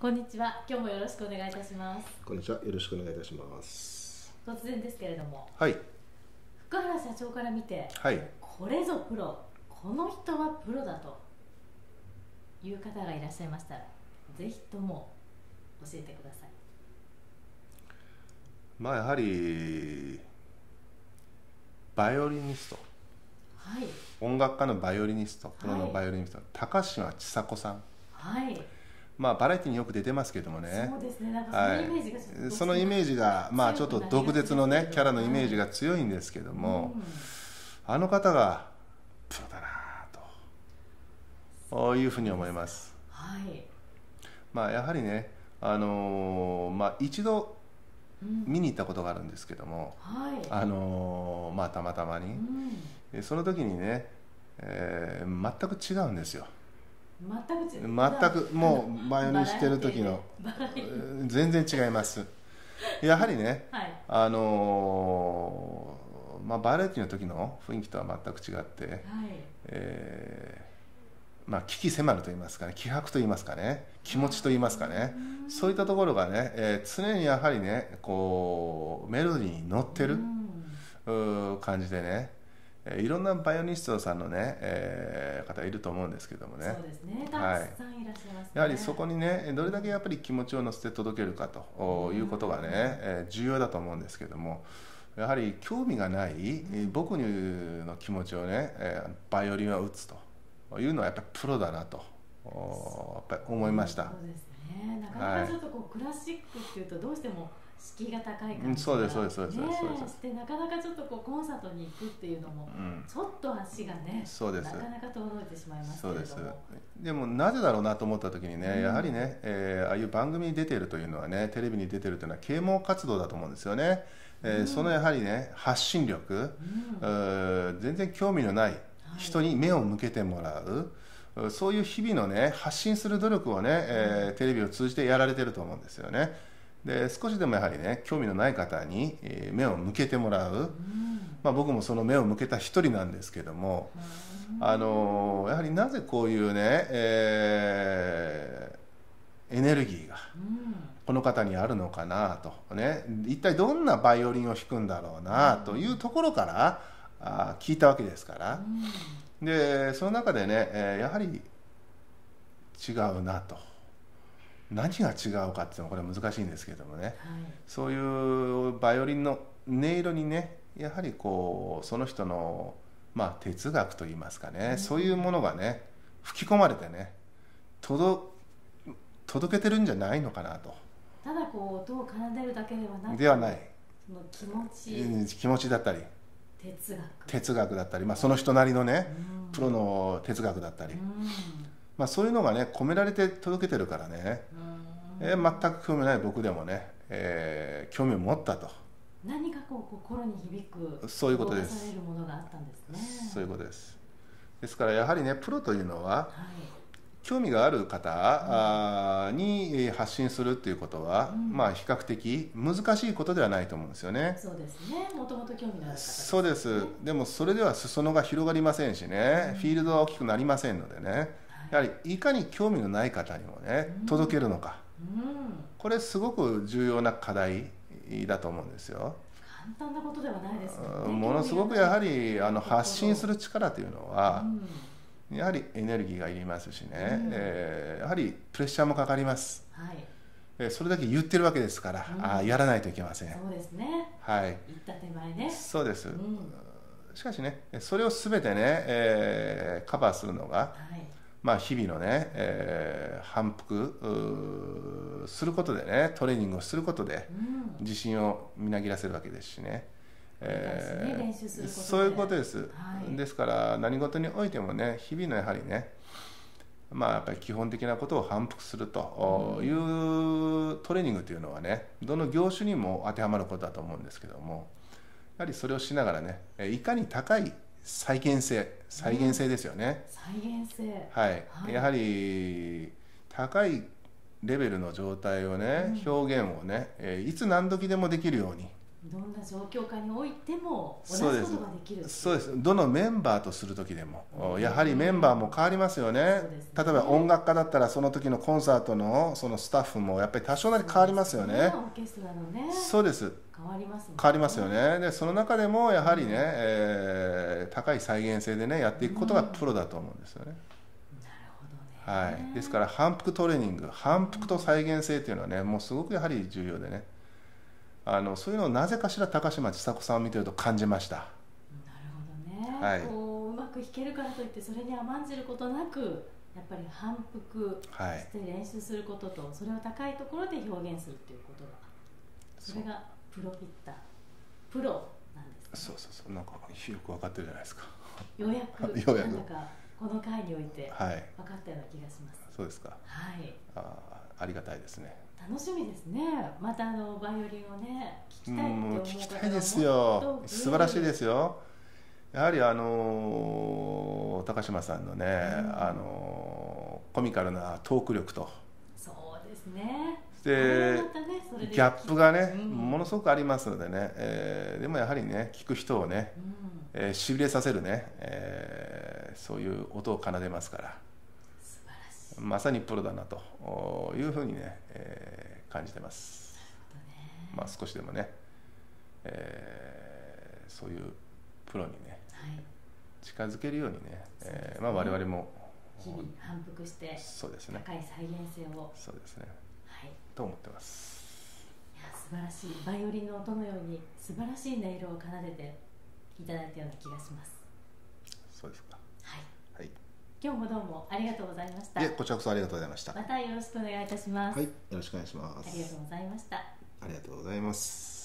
こんにちは。今日もよろしくお願いいたします。こんにちは。よろしくお願いいたします。突然ですけれども、はい。福原社長から見て、はい。これぞプロ、この人はプロだという方がいらっしゃいましたら、ぜひとも教えてください。まあやはりバイオリニスト、はい。音楽家のバイオリニスト、プロはいのバイオリニスト、高島千佐子さん。はい。まあバラエティによく出てますけどもね。そうですね。なんかそはのイメージがちょっとい。そのイメージがまあちょっと毒舌のねキャラのイメージがが強いんですけども、うんあの方がプロだなと。いうふうに思います。はい。まあやはりね、あのーまあ一度うん見に行ったことがあるんですけども、はい。あのーまあたまたまに。うんでその時にね、えー全く違うんですよ全く違う。全くもうバイオリンしてる時の全然違いますやはりねはい。あのーまあ、バラエティの時の雰囲気とは全く違って、はい。えーまあ、危機迫ると言いますかね気迫と言いますかね気持ちと言いますかねそういったところがね、えー常にやはりねこうメロディーに乗ってる、感じでね、えーいろんなバイオニストさんのね、えー方いると思うんですけどもねそうですね。たくはいさんいらっしゃいますね。やはりそこにねどれだけやっぱり気持ちを乗せて届けるかということがね、えー重要だと思うんですけどもやはり興味がないえー僕の気持ちをね、えーバイオリンは打つというのはやっぱりプロだなとおやっぱり思いましたそう。ですね。なかなかちょっとこう、クラシックっていうとどうしても敷居が高い感じうんそうですそうですそうですねそうでなかなかちょっとこうコンサートに行くっていうのもうん。ちょっと足がねそうです。なかなか遠のいてしまいますけそうです。でもなぜだろうなと思った時にね、うん。やはりね、えーああいう番組に出てるというのはねテレビに出てるというのは啓蒙活動だと思うんですよね、えーうん。そのやはりね発信力、うん。全然興味のない人に目を向けてもらう、うそういう日々のね発信する努力をね、えーテレビを通じてやられてると思うんですよねで少しでもやはりね興味のない方に、えー目を向けてもらう、うん。まあ、僕もその目を向けた一人なんですけども、あのやはりなぜこういうね、えーエネルギーがうん。この方にあるのかなとね。一体どんなバイオリンを弾くんだろうなというところからあー聞いたわけですから。でその中でね、えーやはり違うなと何が違うかっていうのはこれは難しいんですけどもね。はい。そういうバイオリンの音色にねやはりこうその人の、まあ、哲学といいますかね、うん。そういうものがね吹き込まれてね届届けてるんじゃないのかなと。ただこう音を奏でるだけではなくではない、その気持ち、うん気持ちだったり。哲学。哲学だったり、まあ、その人なりのねうん。プロの哲学だったり、うん。まあ、そういうのがね込められて届けてるからね、うんえー全く興味ない僕でもね、えー興味を持ったと。何かこう心に響くそういうことです。動かされるものがあったんですね。そういうことです。ですからやはりねプロというのははい。興味がある方にえー発信するっていうことは、うん。まあ比較的難しいことではないと思うんですよね。そうですね。もともと興味のある方そうです。でもそれでは裾野が広がりませんしね、うん。フィールドは大きくなりませんのでね。はい。やはりいかに興味のない方にもねうん。届けるのか。うんこれすごく重要な課題だと思うんですよ。簡単なことではないですよねものすごくやはりあの発信するる力というのはうん。やはりエネルギーがいりますしね、うん。えーやはりプレッシャーもかかります。はい。えーそれだけ言ってるわけですから、うん。あーやらないといけません。そうですね。はい、言った手前ね。そうです。うん。しかしね、それをすべてね、えーカバーするのが、はいまあ、日々のね、えー反復することでね、トレーニングをすることで、うん。自信をみなぎらせるわけですしね。繰り返しね練習することで。そういうことです、はい。ですから何事においてもね日々のやはりねまあやっぱり基本的なことを反復するとうん。いうトレーニングというのはねどの業種にも当てはまることだと思うんですけどもやはりそれをしながらねえいかに高い再現性再現性ですよね、再現性。はい、はい。やはり高いレベルの状態をね、うん。表現をね、えーいつ何時でもできるように。どんな状況下においても同じそうです。ことができるそうです。どのメンバーとする時でも、うん。やはりメンバーも変わりますよね。ね。例えば音楽家だったらその時のコンサートのそのスタッフもやっぱり多少なり変わりますよね。ね。そうです。変わりますもん変わりますよね。でその中でもやはりね、えー高い再現性でねやっていくことがプロだと思うんですよね、なるほどね。はい、ですから反復トレーニング反復と再現性っていうのはねもうすごくやはり重要でね。あのそういうのをなぜかしら高嶋ちさ子さんを見てると感じました。なるほどね、はい。こううまく弾けるからといってそれに甘んじることなくやっぱり反復はい。して練習することとそれを高いところで表現するっていうことがそれがプロフィッター。プロそうそうそう。なんかよく分かってるじゃないですか。ようやく ようやく。なんだかこの回においてはい。分かったような気がします。そうですか。はい。あーありがたいですね。楽しみですね。またあのバイオリンをね聞きたいって思う方が聞きたいですよ。と素晴らしいですよ。やはりあのー高島さんのね、うん。あのーコミカルなトーク力と。そうですね。でまたねギャップがね、うん。ものすごくありますのでね、えーでもやはりね聞く人をねうん。えーしびれさせるね、えーそういう音を奏でますから。まさにプロだなとおいうふうにね、えー感じてます、ね。まあ、少しでもね、えーそういうプロにねはい。近づけるようにね、ねえーまあ、我々も日々反復してそうですね。高い再現性を。そうですね。はい。と思ってます素晴らしいバイオリンの音のように素晴らしい音色を奏でていただいたような気がします。そうですか。はい。はい。今日もどうもありがとうございました。こちらこそありがとうございました。またよろしくお願いいたします、はいよろしくお願いします。ありがとうございました。ありがとうございます